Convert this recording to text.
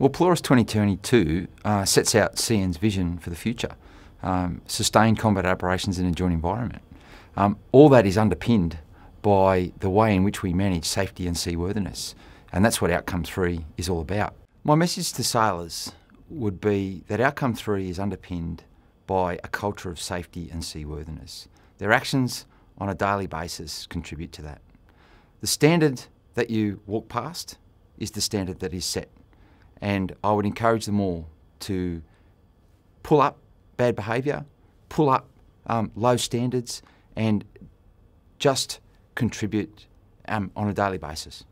Well, Pelorus 2022 uh, sets out CN's vision for the future um, sustained combat operations in a joint environment. Um, all that is underpinned by the way in which we manage safety and seaworthiness, and that's what Outcome 3 is all about. My message to sailors would be that Outcome 3 is underpinned by a culture of safety and seaworthiness. Their actions on a daily basis contribute to that. The standard that you walk past is the standard that is set. And I would encourage them all to pull up bad behaviour, pull up um, low standards, and just contribute um, on a daily basis.